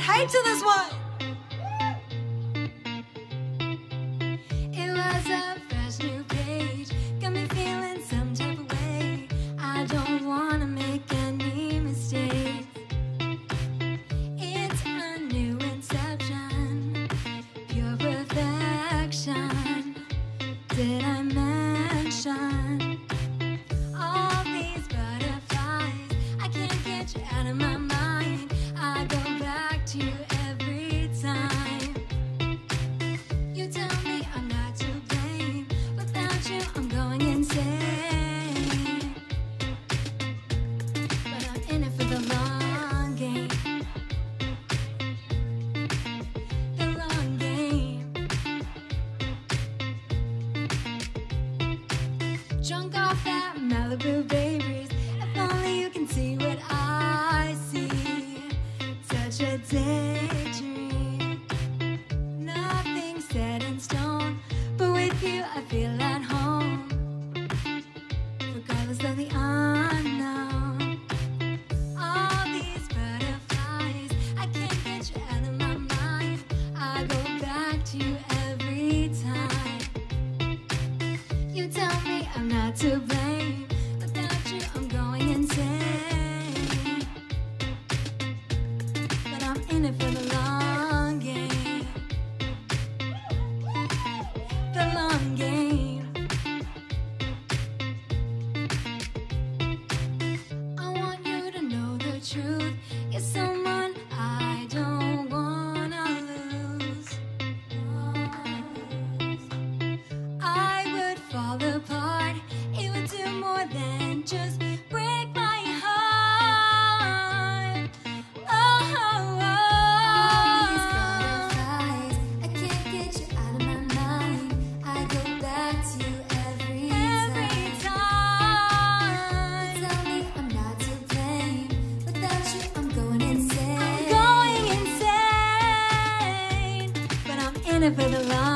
get to this one. drunk off that Malibu Bay breeze. If only you can see what I see. Such a daydream. Nothing set in stone, but with you I feel at home. Regardless of the odds. I'm not to blame. Without you, I'm going insane. But I'm in it for the long game. The long game. Jennifer the Lion.